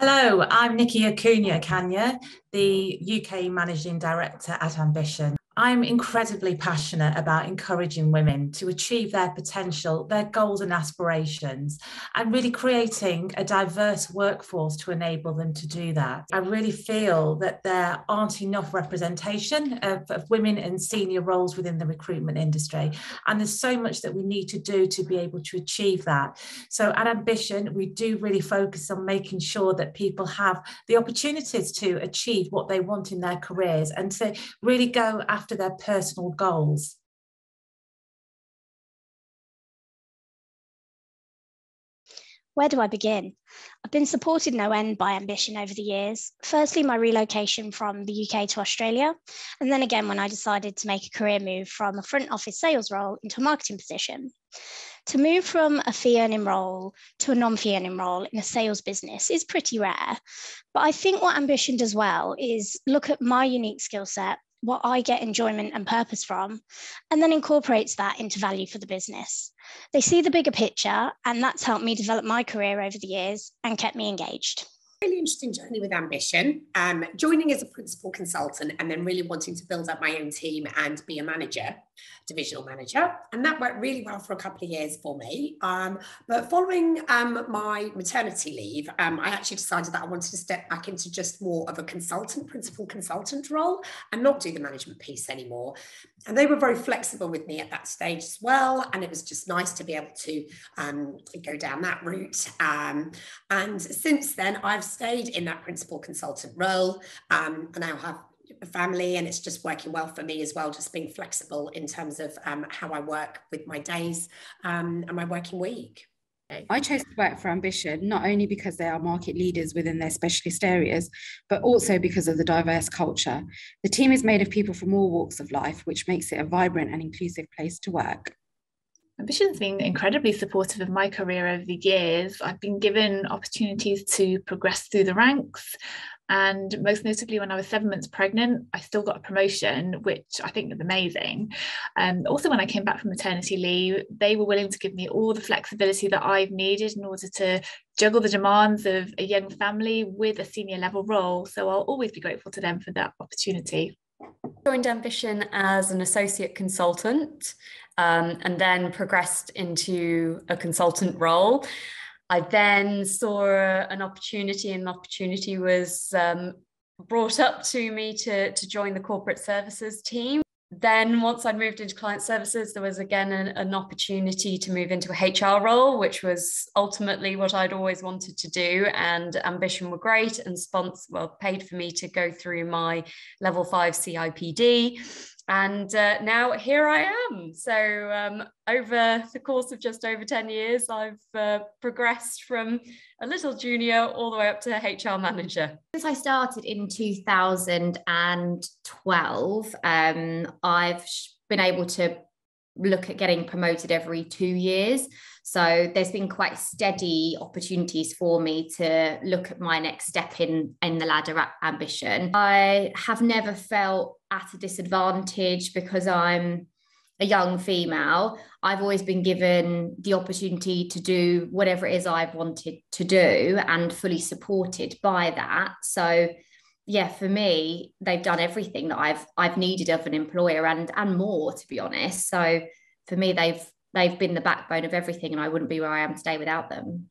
Hello, I'm Nicky Acuna Ocana, the UK Managing Director at Ambition. I'm incredibly passionate about encouraging women to achieve their potential, their goals and aspirations, and really creating a diverse workforce to enable them to do that. I really feel that there aren't enough representation of, of women in senior roles within the recruitment industry. And there's so much that we need to do to be able to achieve that. So at Ambition, we do really focus on making sure that people have the opportunities to achieve what they want in their careers and to really go after after their personal goals. Where do I begin? I've been supported no end by ambition over the years. Firstly, my relocation from the UK to Australia, and then again when I decided to make a career move from a front office sales role into a marketing position. To move from a fee earning role to a non fee earning role in a sales business is pretty rare. But I think what ambition does well is look at my unique skill set what I get enjoyment and purpose from, and then incorporates that into value for the business. They see the bigger picture, and that's helped me develop my career over the years and kept me engaged. Really interesting journey with ambition. Um, joining as a principal consultant and then really wanting to build up my own team and be a manager divisional manager and that worked really well for a couple of years for me. Um, but following um, my maternity leave um, i actually decided that i wanted to step back into just more of a consultant principal consultant role and not do the management piece anymore. And they were very flexible with me at that stage as well and it was just nice to be able to um, go down that route. Um, and since then i've stayed in that principal consultant role. Um, I now have family and it's just working well for me as well, just being flexible in terms of um, how I work with my days um, and my working week. I chose to work for Ambition not only because they are market leaders within their specialist areas, but also because of the diverse culture. The team is made of people from all walks of life, which makes it a vibrant and inclusive place to work. Ambition's been incredibly supportive of my career over the years. I've been given opportunities to progress through the ranks. And most notably, when I was seven months pregnant, I still got a promotion, which I think is amazing. Um, also, when I came back from maternity leave, they were willing to give me all the flexibility that I've needed in order to juggle the demands of a young family with a senior level role. So I'll always be grateful to them for that opportunity. Joined Ambition as an associate consultant um, and then progressed into a consultant role. I then saw an opportunity, and the opportunity was um, brought up to me to, to join the corporate services team. Then, once I moved into client services, there was again an, an, opportunity to move into a HR role, which was ultimately what I'd always wanted to do. And Ambition were great and sponsor well paid for me to go through my level five CIPD and uh, now here I am. So um, over the course of just over 10 years, I've uh, progressed from a little junior all the way up to HR manager. Since I started in 2012, um, I've been able to look at getting promoted every two years. So there's been quite steady opportunities for me to look at my next step in in the ladder ambition. I have never felt at a disadvantage because I'm a young female. I've always been given the opportunity to do whatever it is I've wanted to do and fully supported by that. So yeah, for me, they've done everything that I've I've needed of an employer and and more, to be honest. So for me, they've they've been the backbone of everything and I wouldn't be where I am today without them.